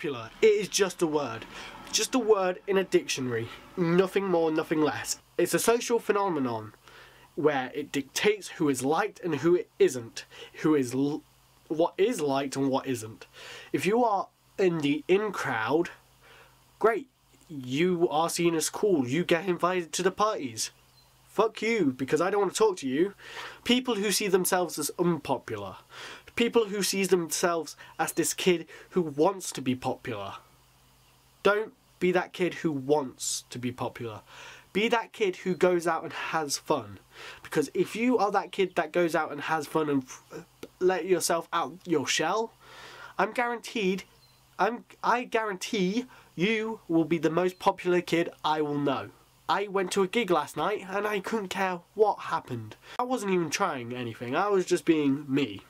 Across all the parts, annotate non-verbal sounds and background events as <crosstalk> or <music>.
Popular. It is just a word. Just a word in a dictionary. Nothing more, nothing less. It's a social phenomenon where it dictates who is liked and who isn't. Who is what is liked and what isn't. If you are in the in crowd, great. You are seen as cool. You get invited to the parties. Fuck you, because I don't want to talk to you. People who see themselves as unpopular. People who see themselves as this kid who wants to be popular. Don't be that kid who wants to be popular. Be that kid who goes out and has fun. Because if you are that kid that goes out and has fun and let yourself out your shell, I'm guaranteed, I'm, I guarantee you will be the most popular kid I will know. I went to a gig last night and I couldn't care what happened. I wasn't even trying anything, I was just being me.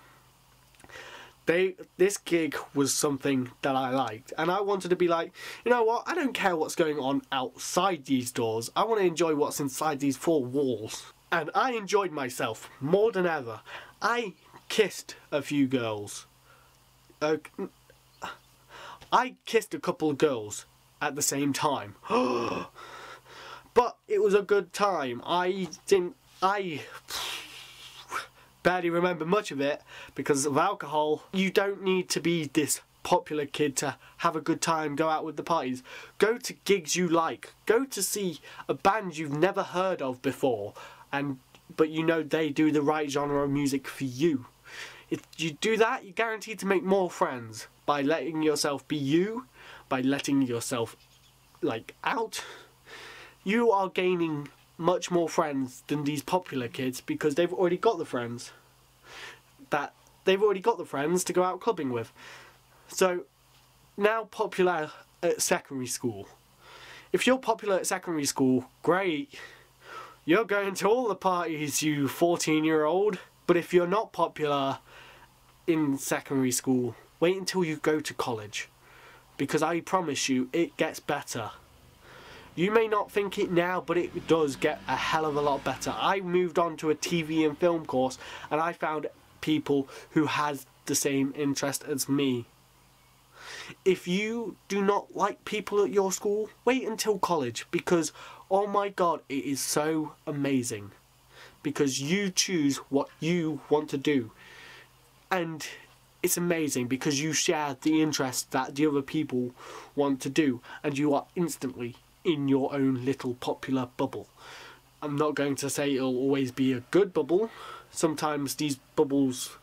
They, this gig was something that I liked, and I wanted to be like, you know what? I don't care what's going on outside these doors. I want to enjoy what's inside these four walls. And I enjoyed myself more than ever. I kissed a few girls. Uh, I kissed a couple of girls at the same time. <gasps> but it was a good time. I didn't. I barely remember much of it because of alcohol. You don't need to be this popular kid to have a good time, go out with the parties. Go to gigs you like. Go to see a band you've never heard of before and but you know they do the right genre of music for you. If you do that, you're guaranteed to make more friends by letting yourself be you, by letting yourself like out. You are gaining much more friends than these popular kids because they've already got the friends that they've already got the friends to go out clubbing with. So now popular at secondary school. If you're popular at secondary school, great. You're going to all the parties, you 14 year old. But if you're not popular in secondary school, wait until you go to college. Because I promise you, it gets better. You may not think it now, but it does get a hell of a lot better. I moved on to a TV and film course and I found people who had the same interest as me. If you do not like people at your school, wait until college because oh my god, it is so amazing. Because you choose what you want to do. And it's amazing because you share the interest that the other people want to do and you are instantly in your own little popular bubble. I'm not going to say it'll always be a good bubble. Sometimes these bubbles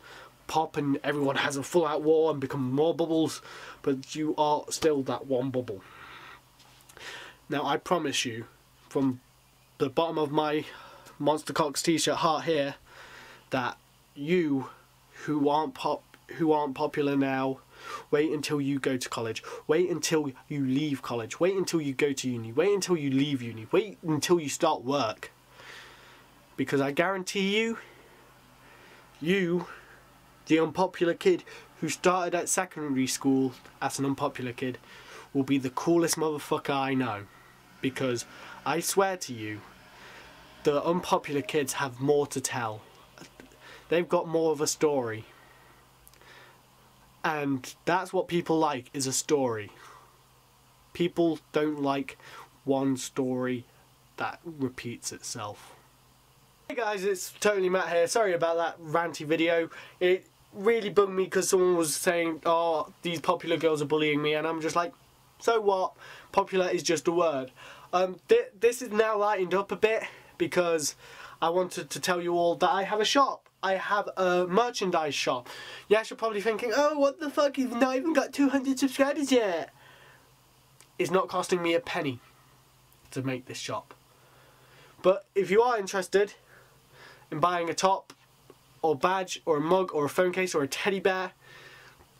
pop and everyone has a full out war and become more bubbles, but you are still that one bubble. Now, I promise you, from the bottom of my Monster Cox t-shirt heart here, that you who aren't pop who aren't popular now wait until you go to college. Wait until you leave college. Wait until you go to uni. Wait until you leave uni. Wait until you start work. Because i guarantee you you the unpopular kid who started at secondary school as an unpopular kid will be the coolest motherfucker i know. Because i swear to you the unpopular kids have more to tell. They've got more of a story and that's what people like is a story. People don't like one story that repeats itself. Hey guys it's totally matt here. Sorry about that ranty video. It really bugged me because someone was saying oh these popular girls are bullying me. And i'm just like so what? Popular is just a word. Um, th this is now lightened up a bit because i wanted to tell you all that i have a shop I have a merchandise shop. Yes, you're probably thinking, oh, what the fuck, you've not even got 200 subscribers yet. It's not costing me a penny to make this shop. But if you are interested in buying a top or badge or a mug or a phone case or a teddy bear,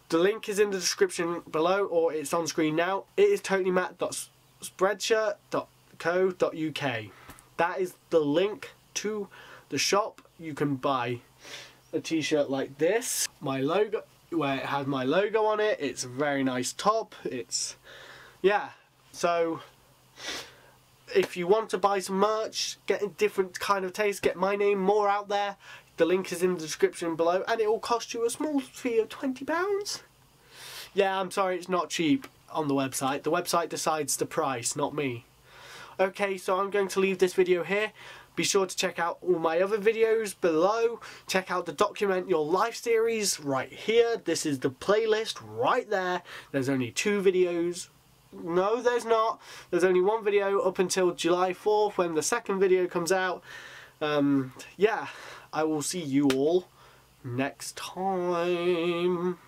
the link is in the description below or it's on screen now. It is totallymatt.spreadshirt.co.uk. That is the link to the shop. You can buy a t-shirt like this my logo where it has my logo on it it's a very nice top it's yeah so if you want to buy some merch get a different kind of taste get my name more out there the link is in the description below and it will cost you a small fee of 20 pounds yeah I'm sorry it's not cheap on the website. The website decides the price, not me. Okay, so I'm going to leave this video here. Be sure to check out all my other videos below. Check out the Document Your Life series right here. This is the playlist right there. There's only two videos. No, there's not. There's only one video up until July 4th when the second video comes out. Um, yeah, I will see you all next time.